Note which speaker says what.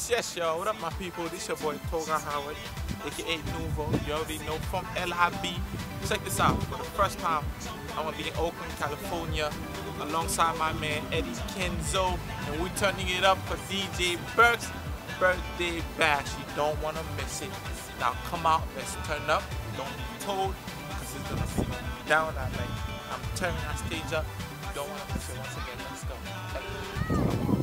Speaker 1: Yes, yes, yo. What up, my people? This your boy Togar Howard, aka Nuvo. You already know from LIB. Check this out. For the first time, I'm gonna be in Oakland, California, alongside my man Eddy Kenzo, and we're turning it up for DJ Burke's birthday bash. You don't wanna miss it. Now come out, let's turn up. Don't be told, because it's gonna be down that night. I'm turning that stage up. You don't wanna miss it. Once again, let's go.